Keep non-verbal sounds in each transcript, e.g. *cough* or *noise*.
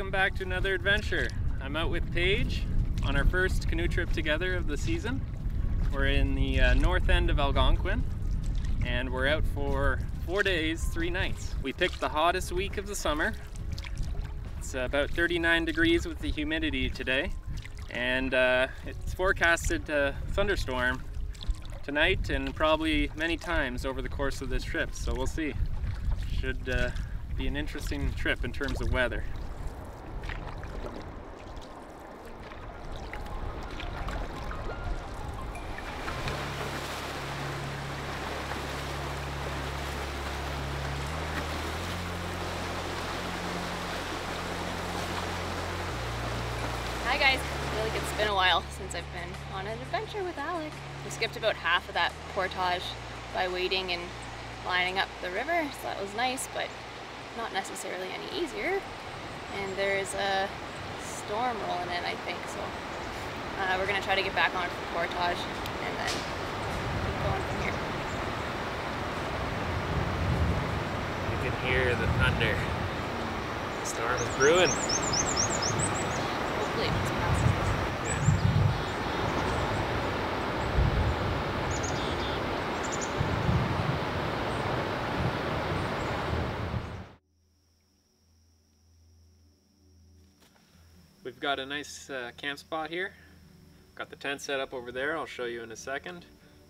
welcome back to another adventure. I'm out with Paige on our first canoe trip together of the season. We're in the uh, north end of Algonquin and we're out for four days, three nights. We picked the hottest week of the summer. It's about 39 degrees with the humidity today and uh, it's forecasted to thunderstorm tonight and probably many times over the course of this trip, so we'll see. Should uh, be an interesting trip in terms of weather. Guys, I feel like it's been a while since I've been on an adventure with Alec. We skipped about half of that portage by waiting and lining up the river, so that was nice, but not necessarily any easier. And there's a storm rolling in, I think, so uh, we're gonna try to get back on for portage and then keep going from here. You can hear the thunder. The storm is brewing. We've got a nice uh, camp spot here. Got the tent set up over there, I'll show you in a second.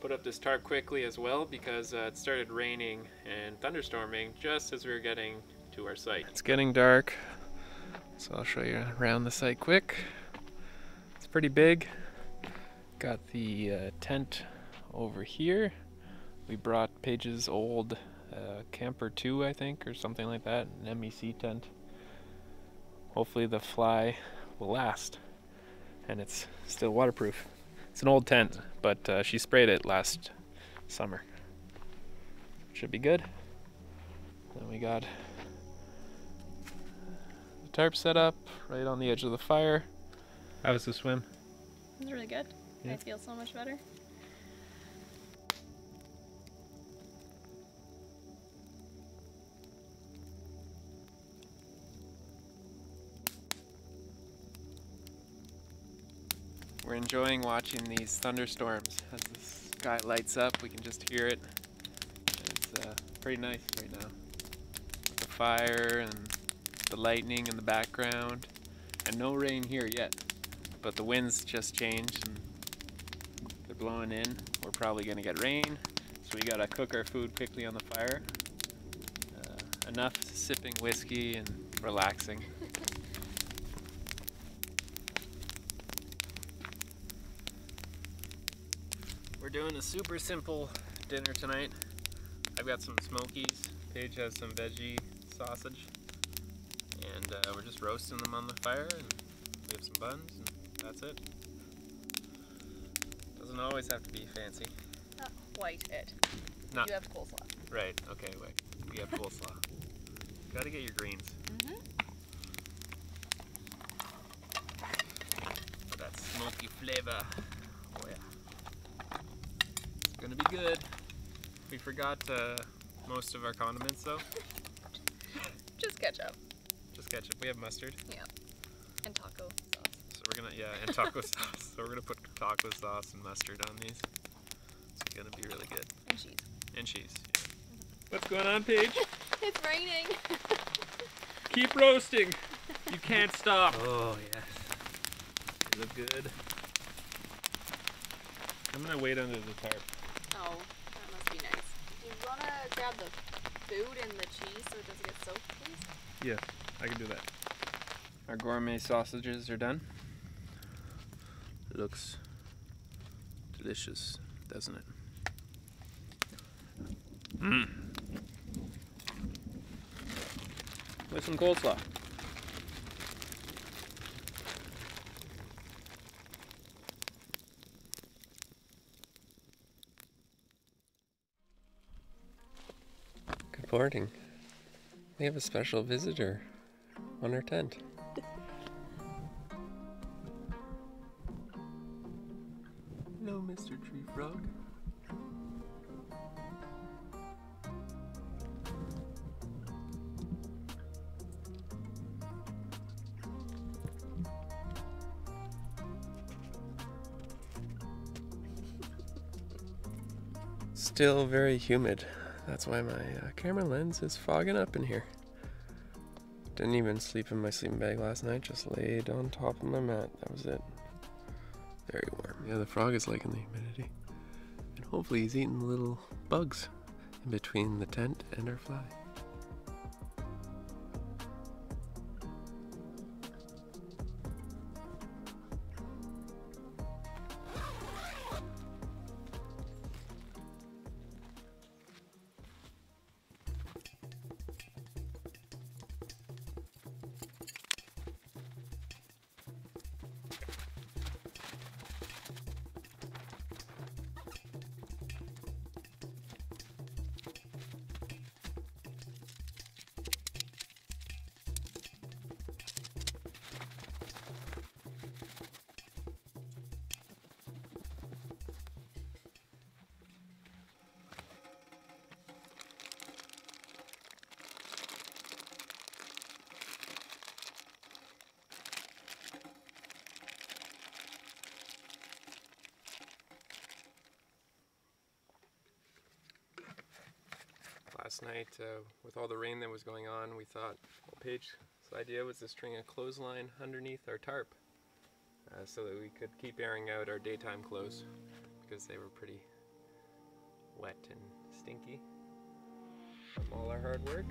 Put up this tarp quickly as well because uh, it started raining and thunderstorming just as we were getting to our site. It's getting dark, so I'll show you around the site quick. It's pretty big. Got the uh, tent over here. We brought Paige's old uh, camper 2, I think, or something like that, an MEC tent. Hopefully the fly will last and it's still waterproof. It's an old tent, but uh, she sprayed it last summer. Should be good. Then we got tarp set up right on the edge of the fire. How was the swim? It's really good. Yeah. I feel so much better. We're enjoying watching these thunderstorms as the sky lights up. We can just hear it. It's uh, pretty nice right now. With the fire and the lightning in the background, and no rain here yet. But the winds just changed and they're blowing in. We're probably gonna get rain, so we gotta cook our food quickly on the fire. Uh, enough sipping whiskey and relaxing. *laughs* We're doing a super simple dinner tonight. I've got some smokies. Paige has some veggie sausage. And uh, we're just roasting them on the fire and we have some buns and that's it. Doesn't always have to be fancy. Not quite it. Not You have coleslaw. right, okay, wait. We have coleslaw. *laughs* Gotta get your greens. Mm-hmm. For that smoky flavor. Oh yeah. It's gonna be good. We forgot uh, most of our condiments though. *laughs* Just ketchup. Just ketchup. We have mustard. And taco sauce. So we're gonna, yeah, and taco *laughs* sauce. So we're gonna put taco sauce and mustard on these. It's gonna be really good. And cheese. And cheese. What's going on, Paige? *laughs* It's raining. *laughs* Keep roasting. You can't stop. Oh yes. You look good. I'm gonna wait under the tarp. Oh, that must be nice. Do you wanna grab the food and the cheese so it doesn't get soaked, please? Yes, I can do that. Our gourmet sausages are done. Looks delicious, doesn't it? Mmm. With some coleslaw. Good morning. We have a special visitor on her tent. Mr. Tree Frog. Still very humid. That's why my uh, camera lens is fogging up in here. Didn't even sleep in my sleeping bag last night, just laid on top of my mat. That was it. Very warm. Yeah, the frog is liking the humidity. And hopefully he's eating the little bugs in between the tent and our fly. Night uh, with all the rain that was going on, we thought well, Paige's idea was to string a clothesline underneath our tarp uh, so that we could keep airing out our daytime clothes because they were pretty wet and stinky from all our hard work.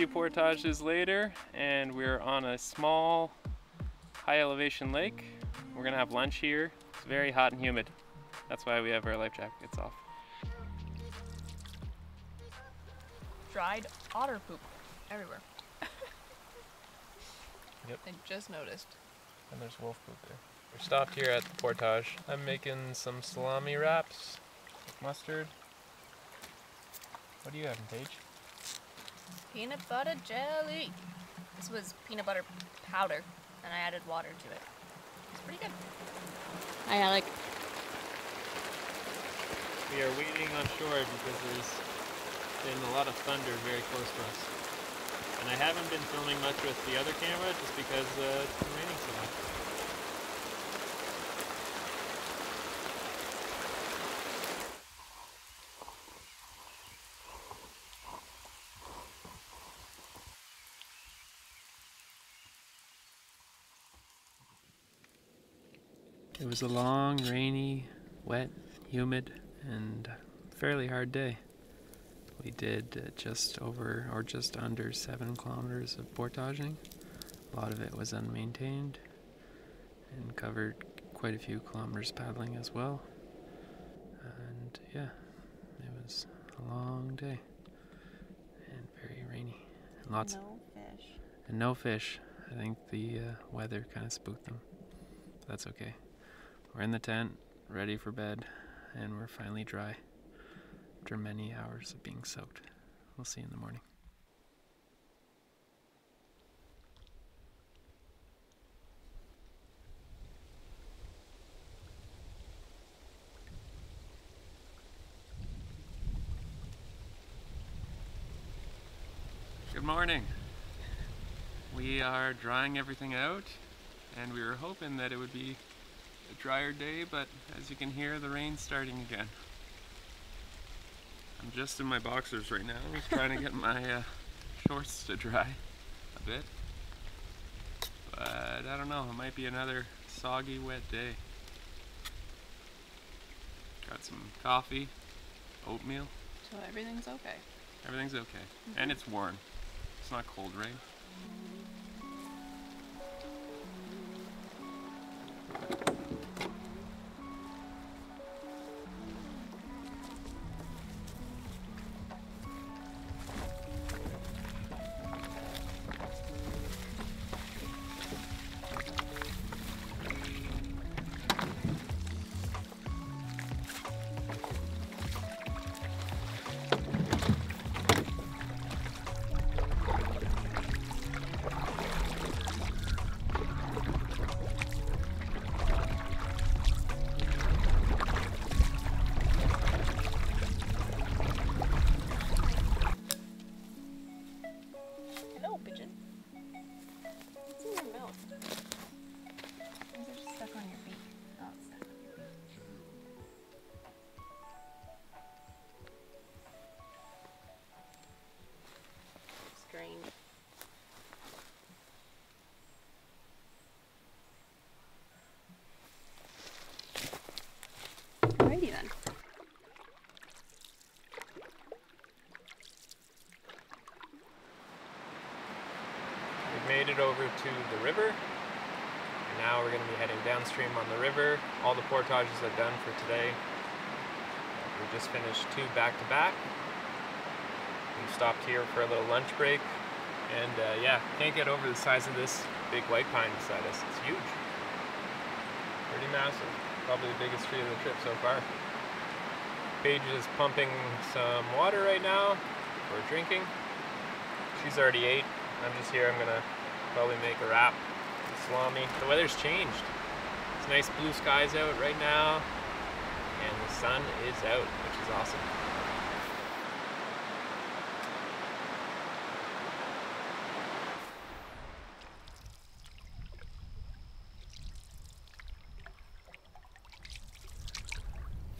Few portages later and we're on a small high elevation lake. We're gonna have lunch here. It's very hot and humid. That's why we have our life jackets off. Dried otter poop everywhere. *laughs* Yep. I just noticed. And there's wolf poop there. We're stopped here at the portage. I'm making some salami wraps with mustard. What are you having, Paige? Peanut butter jelly. This was peanut butter powder, and I added water to it. It's pretty good. Hi, Alec. We are waiting on shore because there's been a lot of thunder very close to us. And I haven't been filming much with the other camera just because uh, it's been raining so much. Was a long, rainy, wet, humid, and fairly hard day. We did uh, just over or just under seven kilometers of portaging. A lot of it was unmaintained and covered quite a few kilometers paddling as well. And yeah, it was a long day and very rainy. And lots No fish. and no fish. I think the uh, weather kind of spooked them. That's okay. We're in the tent, ready for bed, and we're finally dry after many hours of being soaked. We'll see you in the morning. Good morning. We are drying everything out, and we were hoping that it would be a drier day, but as you can hear, the rain's starting again. I'm just in my boxers right now, just trying to get my uh, shorts to dry a bit. But I don't know, it might be another soggy, wet day. Got some coffee, oatmeal, So everything's okay. everything's okay. And it's warm. It's not cold, right? Hello, We've made it over to the river. And now we're going to be heading downstream on the river. All the portages are done for today. We just finished two back to back. We stopped here for a little lunch break. And uh, yeah, can't get over the size of this big white pine beside us. It's huge. Pretty massive. Probably the biggest tree of the trip so far. Paige is pumping some water right now for drinking. She's already ate. I'm just here. I'm gonna probably make a wrap, salami. The weather's changed. It's nice blue skies out right now, and the sun is out, which is awesome.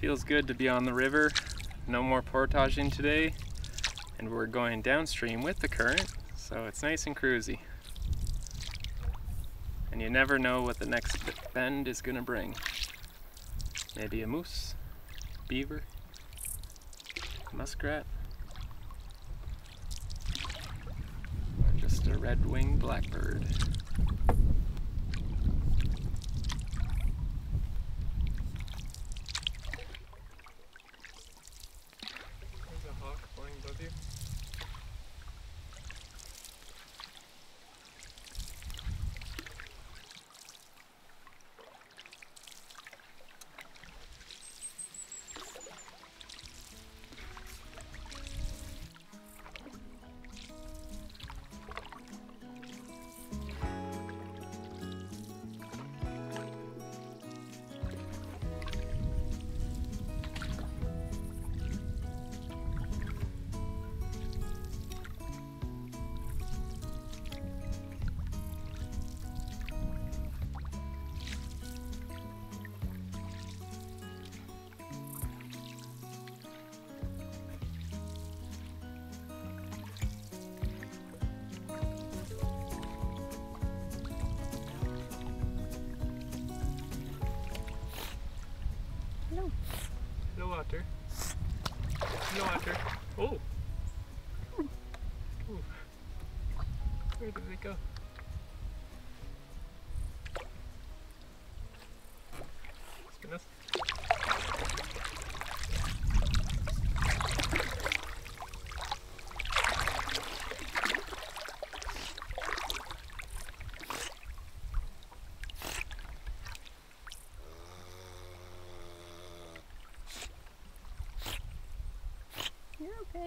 Feels good to be on the river. No more portaging today, and we're going downstream with the current, so it's nice and cruisy. And you never know what the next bend is gonna bring. Maybe a moose, beaver, muskrat, or just a red-winged blackbird.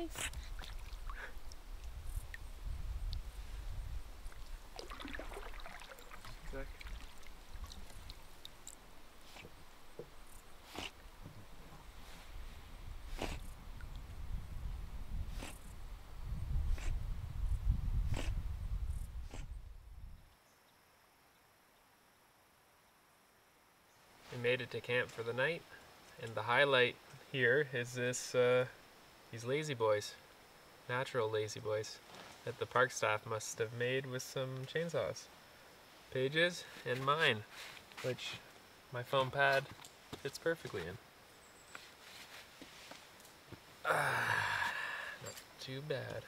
We made it to camp for the night, and the highlight here is this uh, these lazy boys, natural lazy boys, that the park staff must have made with some chainsaws. Paige's and mine, which my foam pad fits perfectly in. Ah, *sighs* not too bad.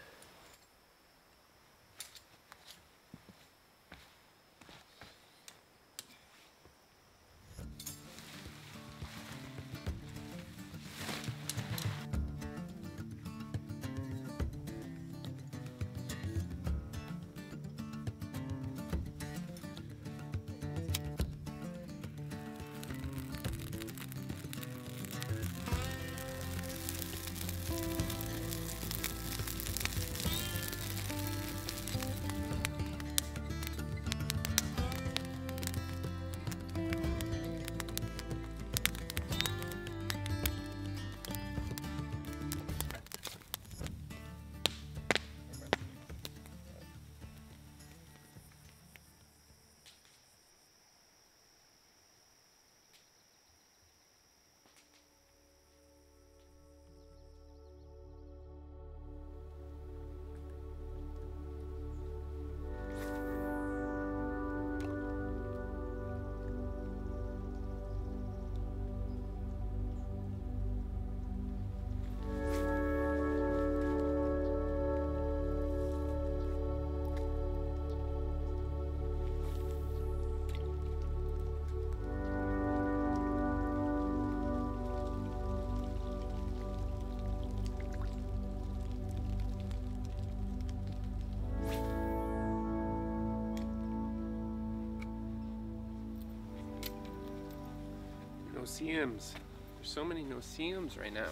No-see-ums. There's so many no-see-ums right now.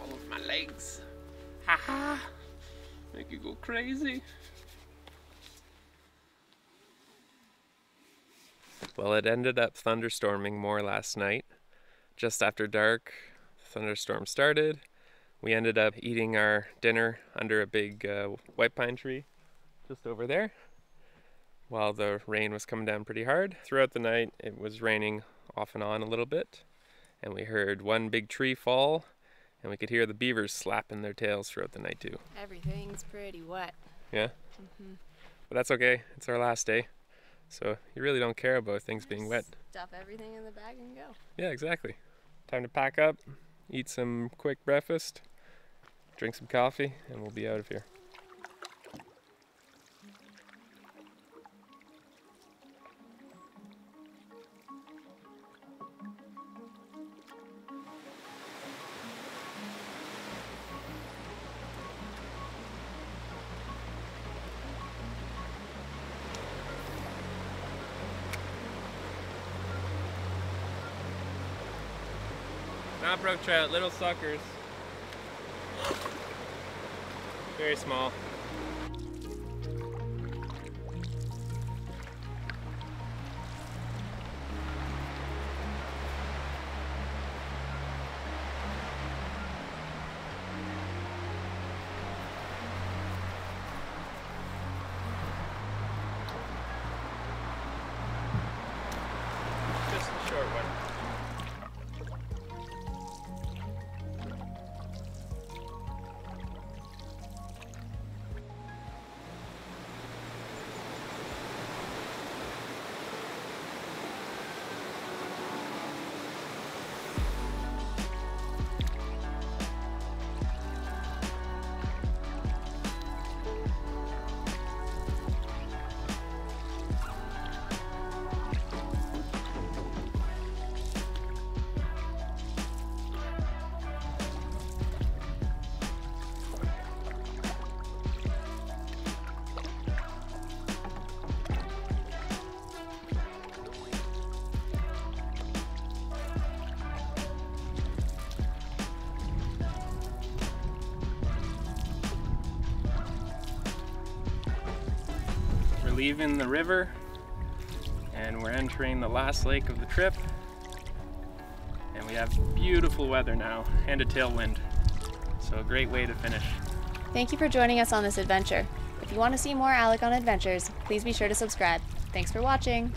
All of my legs. Ha ha! Make you go crazy. Well, it ended up thunderstorming more last night. Just after dark, thunderstorm started. We ended up eating our dinner under a big uh, white pine tree just over there while the rain was coming down pretty hard. Throughout the night, it was raining off and on a little bit, and we heard one big tree fall, and we could hear the beavers slapping their tails throughout the night too. Everything's pretty wet. Yeah? Mm-hmm. But that's okay, it's our last day, so you really don't care about things being wet. Stuff everything in the bag and go. Yeah, exactly. Time to pack up, eat some quick breakfast, drink some coffee, and we'll be out of here. Not brook trout, little suckers. Very small. Short one. Leaving the river and we're entering the last lake of the trip. And we have beautiful weather now and a tailwind. So a great way to finish. Thank you for joining us on this adventure. If you want to see more Alec on Adventures, please be sure to subscribe. Thanks for watching.